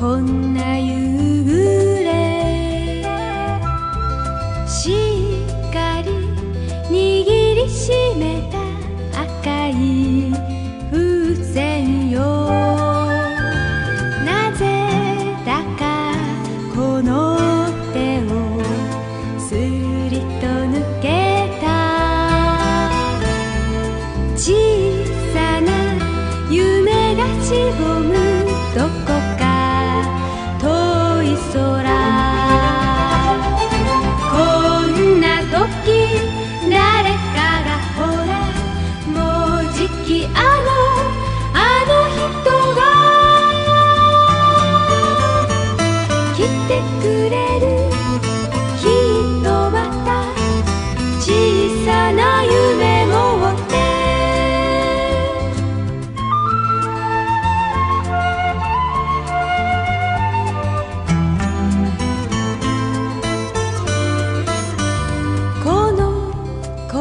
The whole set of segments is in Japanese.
こんな幽れ。しっかり握りしめた赤い風船よ。なぜだかこの手をすりと抜けた。小さな夢がしぼむ。と誰かがほらもうじき会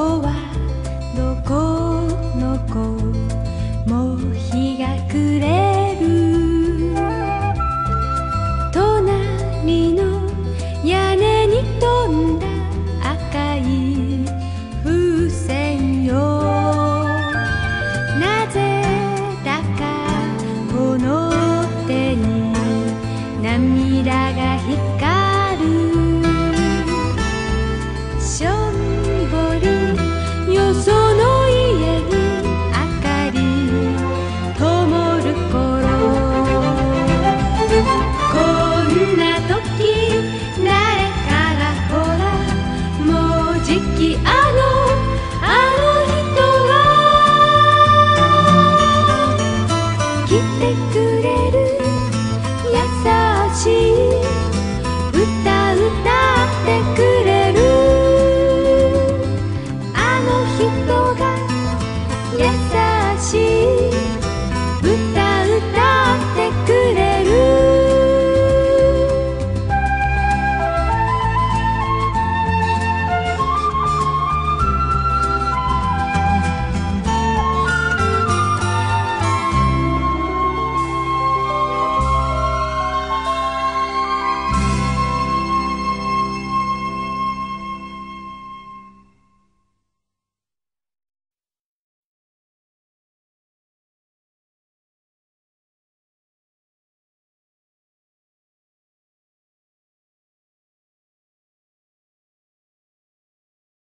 我。あ